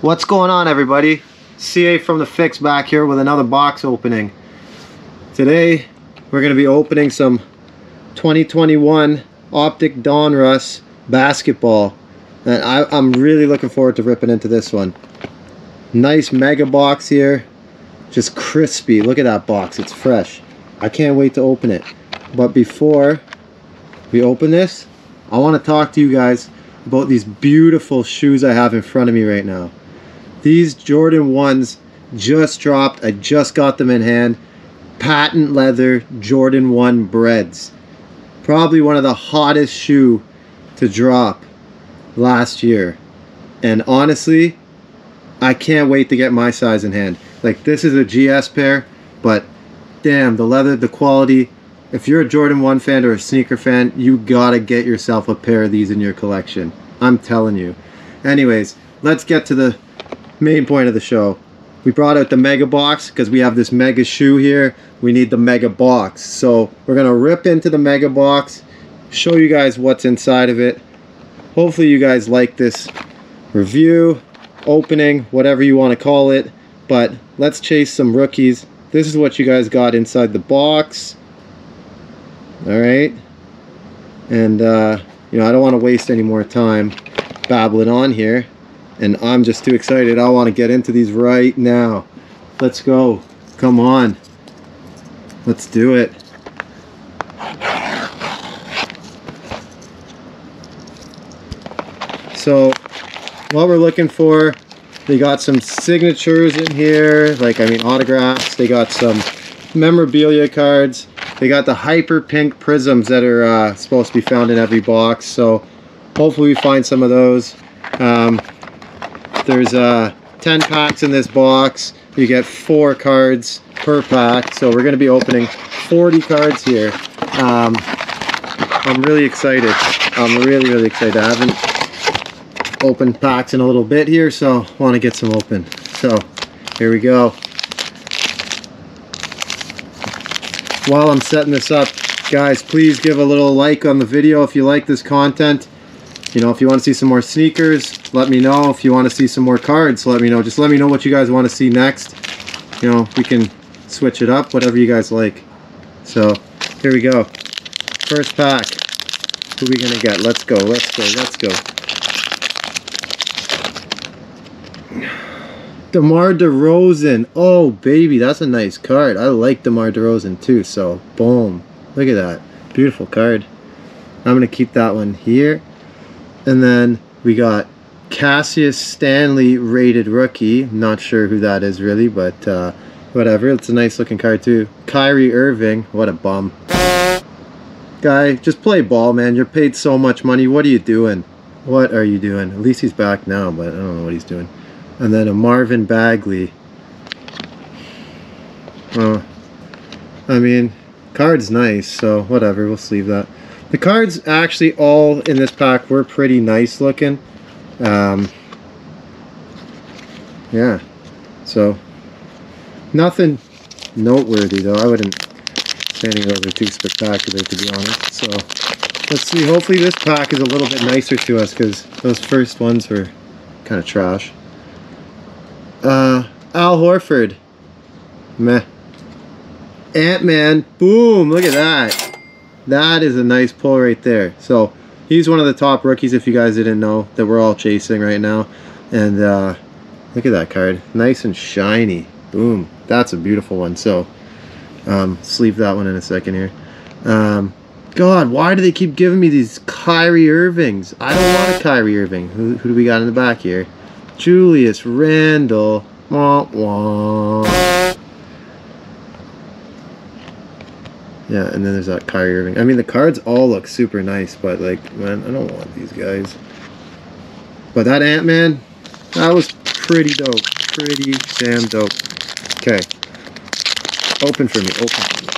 What's going on everybody? CA from the Fix back here with another box opening. Today we're going to be opening some 2021 Optic Donruss basketball. And I, I'm really looking forward to ripping into this one. Nice mega box here. Just crispy. Look at that box. It's fresh. I can't wait to open it. But before we open this, I want to talk to you guys about these beautiful shoes I have in front of me right now. These Jordan 1s just dropped. I just got them in hand. Patent leather Jordan 1 Breds. Probably one of the hottest shoe to drop last year. And honestly, I can't wait to get my size in hand. Like this is a GS pair, but damn, the leather, the quality. If you're a Jordan 1 fan or a sneaker fan, you gotta get yourself a pair of these in your collection. I'm telling you. Anyways, let's get to the main point of the show. We brought out the mega box because we have this mega shoe here. We need the mega box. So we're gonna rip into the mega box, show you guys what's inside of it. Hopefully you guys like this review, opening, whatever you want to call it. But let's chase some rookies. This is what you guys got inside the box. All right. And, uh, you know, I don't want to waste any more time babbling on here. And I'm just too excited. I want to get into these right now. Let's go. Come on. Let's do it. So, what we're looking for, they got some signatures in here, like, I mean, autographs. They got some memorabilia cards. They got the hyper pink prisms that are uh, supposed to be found in every box. So, hopefully we find some of those. Um, there's uh, 10 packs in this box. You get four cards per pack. So we're going to be opening 40 cards here. Um, I'm really excited. I'm really, really excited. I haven't opened packs in a little bit here, so to get some open. So here we go. While I'm setting this up, guys, please give a little like on the video if you like this content. You know, if you want to see some more sneakers, let me know. If you want to see some more cards, let me know. Just let me know what you guys want to see next. You know, we can switch it up, whatever you guys like. So, here we go. First pack. Who we going to get? Let's go, let's go, let's go. DeMar DeRozan. Oh, baby, that's a nice card. I like DeMar DeRozan too, so boom. Look at that. Beautiful card. I'm going to keep that one here. And then we got Cassius Stanley rated rookie. Not sure who that is really, but uh, whatever. It's a nice looking card too. Kyrie Irving. What a bum. Guy, just play ball, man. You're paid so much money. What are you doing? What are you doing? At least he's back now, but I don't know what he's doing. And then a Marvin Bagley. Oh, I mean, card's nice, so whatever. We'll sleeve that. The cards actually all in this pack were pretty nice looking. Um, yeah, so nothing noteworthy though. I wouldn't say any of those are too spectacular to be honest. So let's see. Hopefully this pack is a little bit nicer to us because those first ones were kind of trash. Uh, Al Horford. Meh. Ant-Man. Boom. Look at that. That is a nice pull right there. So he's one of the top rookies if you guys didn't know that we're all chasing right now. And uh, look at that card. Nice and shiny. Boom. That's a beautiful one. So um, sleeve that one in a second here. Um, God, why do they keep giving me these Kyrie Irvings? I don't want a Kyrie Irving. Who, who do we got in the back here? Julius Randle. Yeah, and then there's that Kyrie Irving. I mean, the cards all look super nice, but like, man, I don't want these guys. But that Ant-Man, that was pretty dope. Pretty damn dope. Okay. Open for me. Open for me.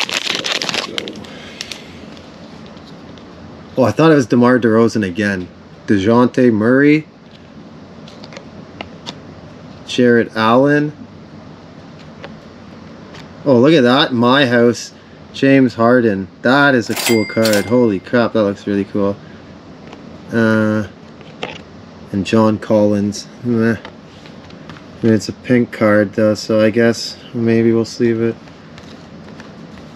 Oh, I thought it was DeMar DeRozan again. Dejounte Murray. Jarrett Allen. Oh, look at that. My house. James Harden. That is a cool card. Holy crap, that looks really cool. Uh, and John Collins. Meh. I mean, it's a pink card though, so I guess maybe we'll sleeve it.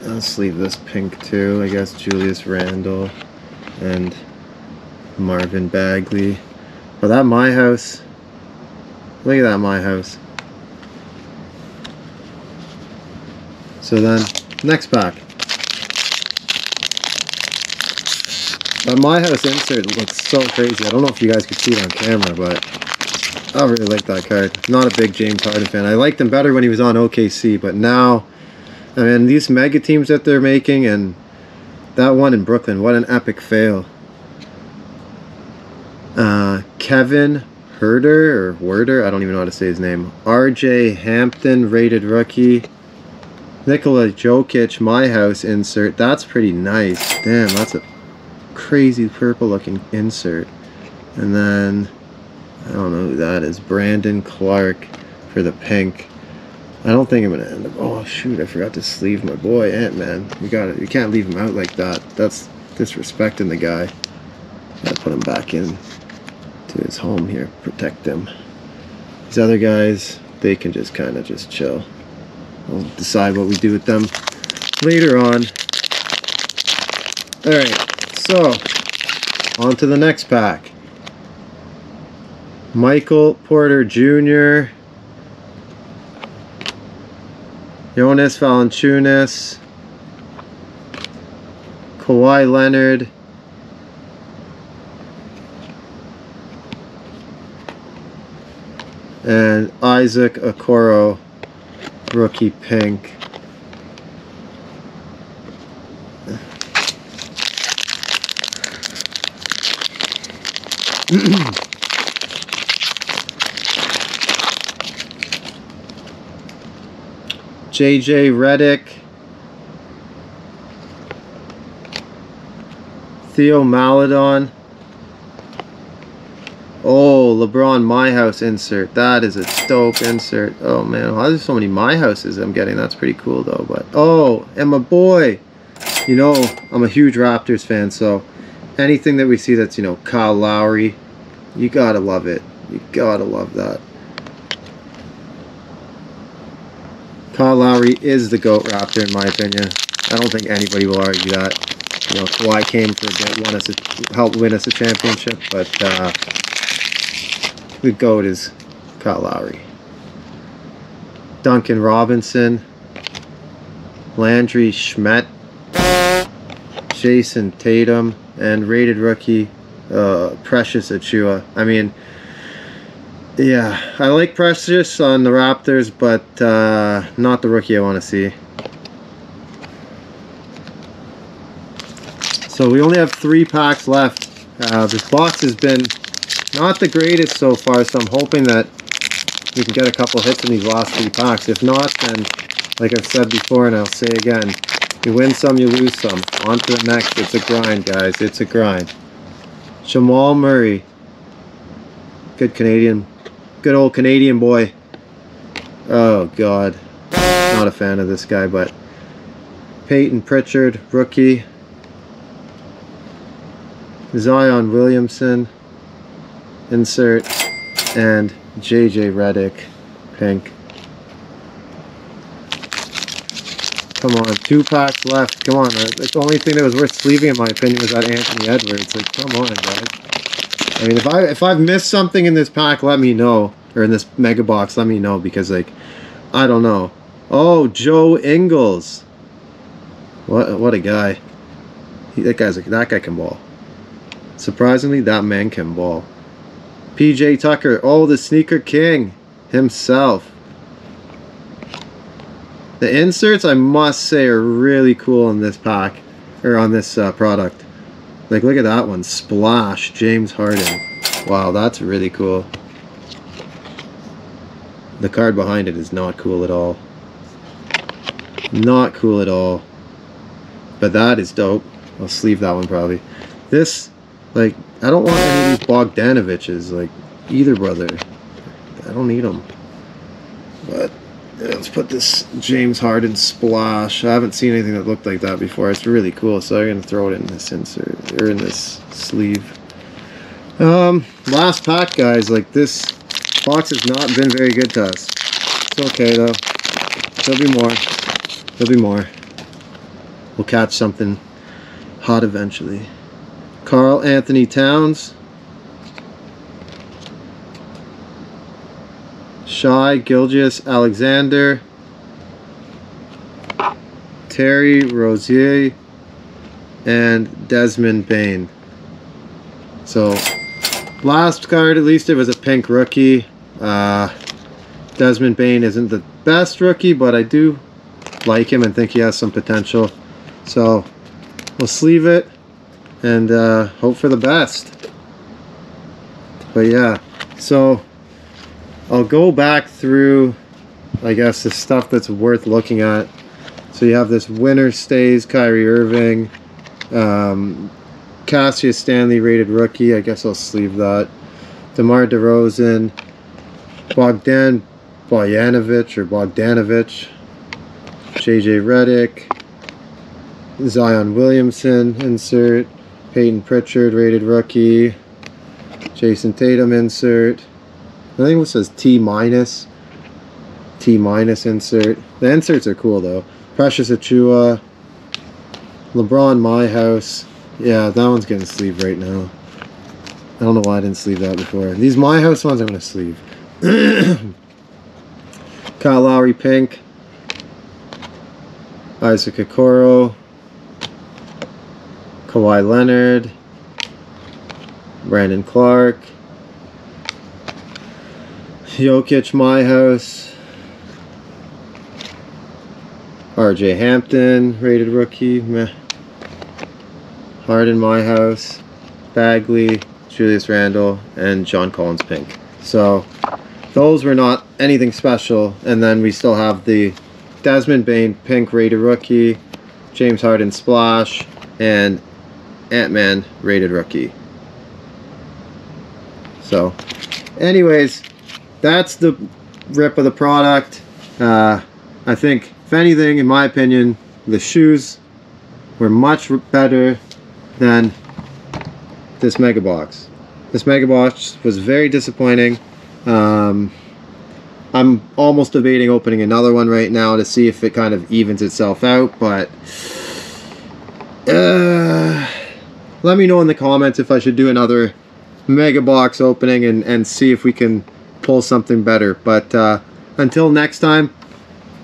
Let's leave this pink too. I guess Julius Randle and Marvin Bagley. But that my house. Look at that my house. So then, next pack. But my house insert looks so crazy. I don't know if you guys could see it on camera, but I really like that card. Not a big James Harden fan. I liked him better when he was on OKC, but now, I mean, these mega teams that they're making and that one in Brooklyn, what an epic fail. Uh, Kevin Herder or Werder, I don't even know how to say his name. RJ Hampton, rated rookie. Nikola Jokic, my house insert. That's pretty nice. Damn, that's a crazy purple looking insert. And then, I don't know who that is. Brandon Clarke for the pink. I don't think I'm gonna end up. Oh shoot! I forgot to sleeve my boy Ant Man. You got it. You can't leave him out like that. That's disrespecting the guy. Gotta put him back in to his home here. Protect him. These other guys, they can just kind of just chill. We'll decide what we do with them later on. All right. So, on to the next pack. Michael Porter Jr. Jonas Valanciunas. Kawhi Leonard. And Isaac Okoro, rookie pink. JJ Redick. Theo Maledon. LeBron My House insert. That is a dope insert. Oh man, why there's so many My Houses I'm getting. That's pretty cool though. But oh, and my boy. You know, I'm a huge Raptors fan, so anything that we see that's, you know, Kyle Lowry, you gotta love it. You gotta love that. Kyle Lowry is the GOAT Raptor in my opinion. I don't think anybody will argue that. You know, Kawhi came for a bit, won us a, helped win us a championship, but uh, the GOAT is Kyle Lowry. Duncan Robinson, Landry Shamet, Jayson Tatum, and rated rookie uh, Precious Achiuwa. I mean, yeah, I like Precious on the Raptors, but uh, not the rookie I want to see. So we only have three packs left. Uh, this box has been not the greatest so far, so I'm hoping that we can get a couple hits in these last three packs. If not, then, like I've said before and I'll say again, you win some, you lose some. On to the next. It's a grind, guys. It's a grind. Jamal Murray. Good Canadian. Good old Canadian boy. Oh, God. Not a fan of this guy, but... Peyton Pritchard, rookie. Zion Williamson, insert, and JJ Redick, pink. Come on, two packs left. Come on, the only thing that was worth sleeving, in my opinion, was that Anthony Edwards. Like, come on, guys. I mean, if I if I've missed something in this pack, let me know, or in this mega box, let me know because, like, I don't know. Oh, Joe Ingles. What what a guy. He, that guy's that guy can ball. Surprisingly, that man can ball. PJ Tucker, oh, the sneaker king himself. The inserts, I must say, are really cool on this pack, or on this uh, product. Like, look at that one, Splash, James Harden. Wow, that's really cool. The card behind it is not cool at all. Not cool at all. But that is dope. I'll sleeve that one probably. This like, I don't want any of these Bogdanoviches, like, either brother. I don't need them. But, yeah, let's put this James Harden splash. I haven't seen anything that looked like that before. It's really cool, so I'm going to throw it in this insert, or in this sleeve. Um, last pack, guys, like this, Box has not been very good to us. It's okay though. There'll be more. There'll be more. We'll catch something hot eventually. Karl-Anthony Towns. Shy Gilgis Alexander. Terry Rozier and Desmond Bane. So last card at least it was a pink rookie. Uh, Desmond Bane isn't the best rookie, but I do like him and think he has some potential. So we'll sleeve it and uh, hope for the best. But yeah, so I'll go back through, I guess, the stuff that's worth looking at. So you have this winner stays Kyrie Irving, um, Cassius Stanley rated rookie. I guess I'll sleeve that. DeMar DeRozan, Bogdan Bojanovic or Bogdanovich, JJ Redick, Zion Williamson insert, Peyton Pritchard rated rookie, Jayson Tatum insert. I think it says T minus. T minus insert. The inserts are cool though. Precious Achiuwa, LeBron My House. Yeah, that one's getting sleeved right now. I don't know why I didn't sleeve that before. These My House ones I'm going to sleeve. Kyle Lowry Pink. Isaac Okoro. Kawhi Leonard. Brandon Clarke, Jokic My House. RJ Hampton, rated rookie. Meh. Harden My House. Bagley, Julius Randle, and John Collins Pink. So those were not anything special. And then we still have the Desmond Bane Pink rated rookie, James Harden Splash, and Ant-Man rated rookie. So, anyways, that's the rip of the product. Uh, I think, if anything, in my opinion, the shoes were much better than this Mega Box. This Mega Box was very disappointing. Um, I'm almost debating opening another one right now to see if it kind of evens itself out, but uh, let me know in the comments if I should do another Mega Box opening and, and see if we can pull something better. But uh, until next time,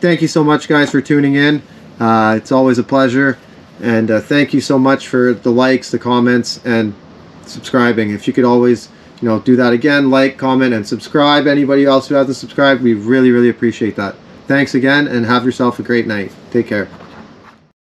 thank you so much guys for tuning in. Uh, it's always a pleasure. And uh, thank you so much for the likes, the comments, and subscribing. If you could always, you know, do that again, like, comment, and subscribe. Anybody else who hasn't subscribed, we really, really appreciate that. Thanks again, and have yourself a great night. Take care.